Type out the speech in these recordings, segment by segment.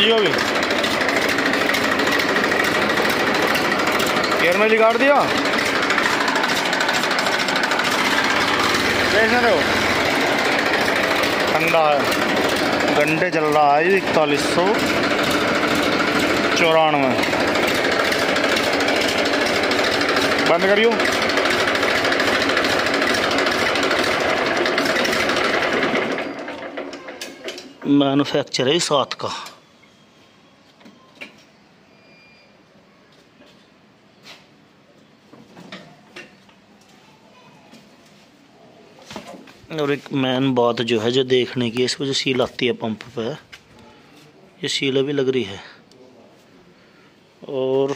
दीजिए अभी एयर में काट दिया। देखने दो ठंडा है। घंटे चल रहा है इकतालीस सौ चौरानवे। बंद करियो। मैनुफैक्चर है सात का। और एक मेन बात जो है जो देखने की इस पर जो सील आती है पंप पे ये सील भी लग रही है। और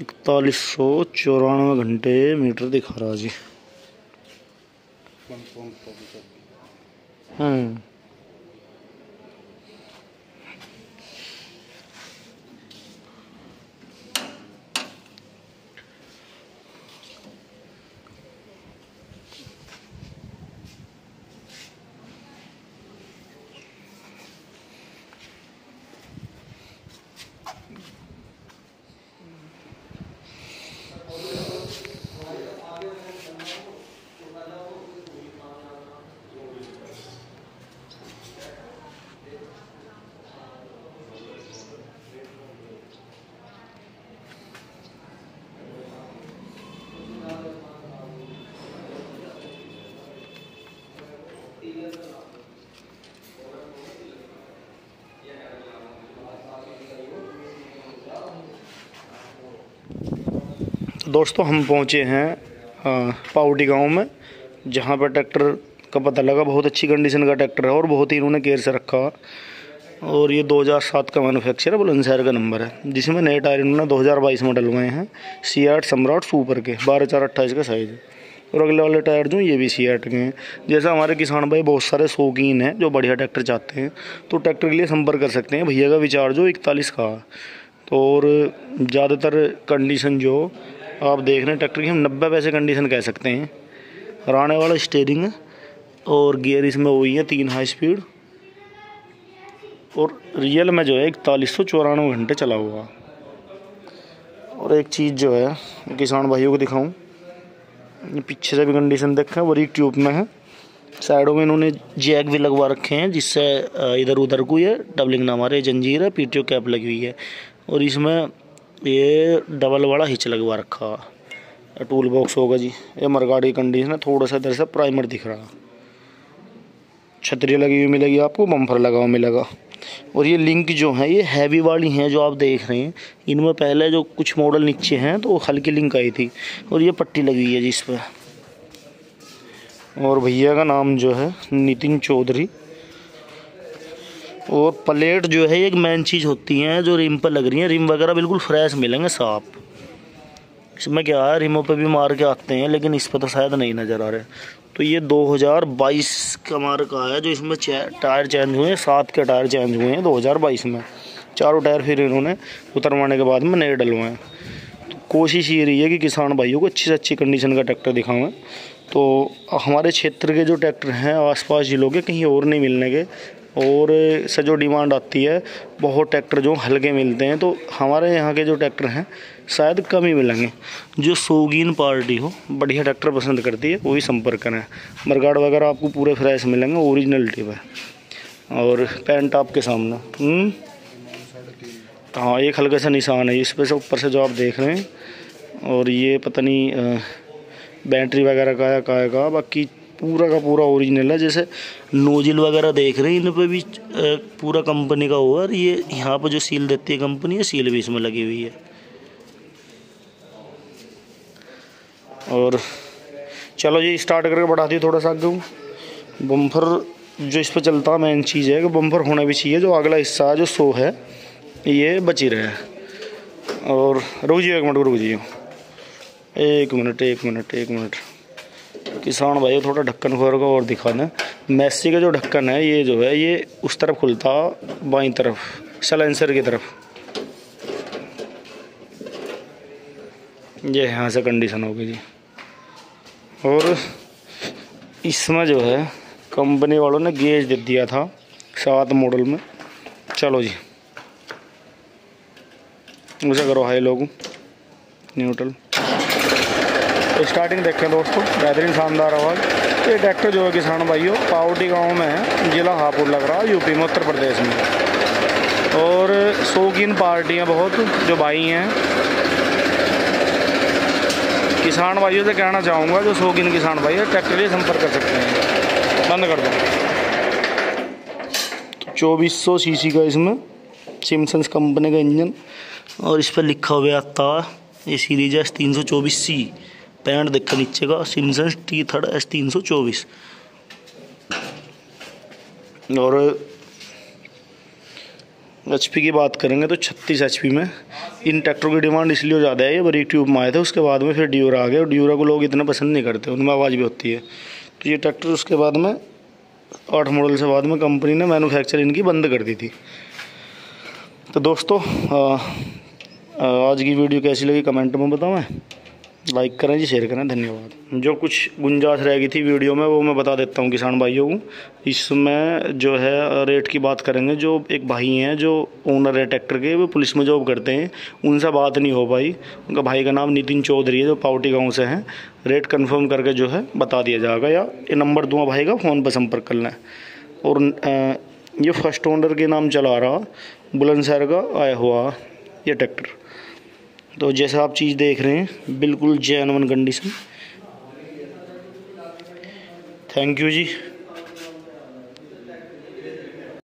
इकतालीस सौ चौरानवे घंटे मीटर दिखा रहा जी। हम्म। दोस्तों, हम पहुँचे हैं पाउटी गाँव में, जहाँ पर ट्रैक्टर का पता लगा, बहुत अच्छी कंडीशन का ट्रैक्टर है और बहुत ही इन्होंने केयर से रखा। और ये 2007 का मैन्युफैक्चर है, बुलंदशहर का नंबर है, जिसमें नए टायर इन्होंने 2022 में डलवाए हैं सी आठ सम्राट सुपर के, बारह चार अट्ठाईस का साइज़ और अगले वाले टायर जो ये भी सी आठ के हैं। जैसा हमारे किसान भाई, बहुत सारे शौकीन हैं, जो बढ़िया ट्रैक्टर चाहते हैं तो ट्रैक्टर के लिए संपर्क कर सकते हैं। भैया का विचार जो इकतालीस का। तो और ज़्यादातर कंडीशन जो आप देख रहे हैं, ट्रैक्टर की हम नब्बे पैसे कंडीशन कह सकते हैं। राने वाला स्टेयरिंग और गियर इसमें हुई है तीन हाई स्पीड और रियल में जो है इकतालीस सौ चौरानवे घंटे चला हुआ। और एक चीज़ जो है, किसान भाइयों को दिखाऊँ पीछे से भी कंडीशन देखा है एक ट्यूब में है। साइडों में इन्होंने जैक भी लगवा रखे हैं, जिससे इधर उधर को ये डबलिंग ना मारे, जंजीर है, पीटीओ कैप लगी हुई है। और इसमें ये डबल वाला हिच लगवा रखा। टूल बॉक्स होगा जी। ये मरगाड़ी कंडीशन है थोड़ा सा इधर से प्राइमर दिख रहा। छतरी लगी हुई मिलेगी आपको बम्फर लगा हुआ मिलेगा। और ये लिंक जो है, ये हैवी वाली हैं जो आप देख रहे हैं। इनमें पहले जो कुछ मॉडल नीचे हैं तो हल्की लिंक आई थी। और ये पट्टी लगी हुई है जी इस पर और भैया का नाम जो है, नितिन चौधरी। और प्लेट जो है, एक मेन चीज़ होती हैं, जो रिम पर लग रही हैं। रिम वगैरह बिल्कुल फ्रेश मिलेंगे साफ़। इसमें क्या है रिमों पे भी मार के आते हैं, लेकिन इस पर तो शायद नहीं नज़र आ रहे। तो ये 2022 का मार का है, जो इसमें टायर चेंज हुए हैं, सात के टायर चेंज हुए हैं 2022 में। चारों टायर फिर इन्होंने उतरवाने के बाद में नए डलवाए तो कोशिश ये रही है कि किसान भाइयों को अच्छी से अच्छी कंडीशन का ट्रैक्टर दिखाऊँ तो हमारे क्षेत्र के जो ट्रैक्टर हैं, आसपास जिलों के, कहीं और नहीं मिलने के और से जो डिमांड आती है बहुत ट्रैक्टर जो हल्के मिलते हैं तो हमारे यहाँ के जो ट्रैक्टर हैं शायद कम ही मिलेंगे। जो शौकीन पार्टी हो बढ़िया ट्रैक्टर पसंद करती है वही संपर्क करें। मरगाड़ वगैरह आपको पूरे फ्रेश मिलेंगे ओरिजिनलिटी है। और पैंट आपके सामने हम्म? हाँ एक हल्का सा निशान है इस पर से ऊपर से जो आप देख रहे हैं और ये पता नहीं बैटरी वगैरह का है का, का बाकी पूरा का पूरा ओरिजिनल है, जैसे नोजिल वगैरह देख रहे हैं इन पर भी पूरा कंपनी का हुआ, और ये यहाँ पर जो सील देती है कंपनी है सील भी इसमें लगी हुई है। और चलो जी स्टार्ट करके बढ़ा दी थोड़ा सा आगे। बम्फर जो इस पर चलता मेन चीज़ है, कि बम्फर होना भी चाहिए, जो अगला हिस्सा जो सो है, ये बची रहे। और रुक जाइए, एक मिनट, रुक जाइए। एक मिनट एक मिनट एक मिनट। किसान भाई थोड़ा ढक्कन खोल को और दिखा दें मैसी का जो ढक्कन है, ये जो है, ये उस तरफ़ खुलता, बाई तरफ़ सलेंसर की तरफ़। ये यहाँ से कंडीशन हो होगी जी। और इसमें जो है कंपनी वालों ने गेज दे दिया था, सात मॉडल में। चलो जी। उसे करो हाई लोग। न्यूट्रल स्टार्टिंग देखें दोस्तों, बेहतरीन शानदार आवाज़। ये ट्रैक्टर जो है किसान भाइयों, पावटी गाँव में है, जिला हापुड़ लग रहा है यूपी में उत्तर प्रदेश में। और शौकीन पार्टियाँ बहुत, जो भाई हैं। किसान भाइयों से कहना चाहूँगा, जो शौकीन किसान भाई है ट्रैक्टर लिए संपर्क कर सकते हैं। बंद कर दो। चौबीस सौ सी का इसमें सिमसन्स कंपनी का इंजन और इस पर लिखा हुआ आता है ये सीरीज़ है, तीन सौ चौबीस सी पैंट देखा नीचे का सिमसन्स टी थर्ड एस तीन सौ चौबीस। और एचपी की बात करेंगे तो छत्तीस एचपी में। इन ट्रैक्टरों की डिमांड इसलिए ज़्यादा है ये बड़ी ट्यूब में आए थे उसके बाद में फिर ड्यूरा आ गया और ड्यूरा को लोग इतना पसंद नहीं करते उनमें आवाज़ भी होती है। तो ये ट्रैक्टर उसके बाद में आठ मॉडल से बाद में कंपनी ने मैन्युफैक्चर इनकी बंद कर दी थी। तो दोस्तों आ, आज की वीडियो कैसी लगी कमेंट में बताओ मैं लाइक करें जी शेयर करें, धन्यवाद। जो कुछ गुंजाइश रह गई थी वीडियो में, वो मैं बता देता हूँ किसान भाइयों को। इसमें जो है रेट की बात करेंगे, जो एक भाई हैं, जो ओनर है ट्रैक्टर के, वो पुलिस में जॉब करते हैं। उनसे बात नहीं हो पाई। उनका भाई का नाम नितिन चौधरी है, जो पावटी गाँव से हैं। रेट कन्फर्म करके जो है, बता दिया जाएगा, या ये नंबर दूँगा भाई का फ़ोन पर संपर्क कर लें। और ये फ़र्स्ट ओनर के नाम चला रहा, बुलंदशहर का आया हुआ, ये ट्रैक्टर तो जैसा आप चीज़ देख रहे हैं बिल्कुल Jain condition thank you ji.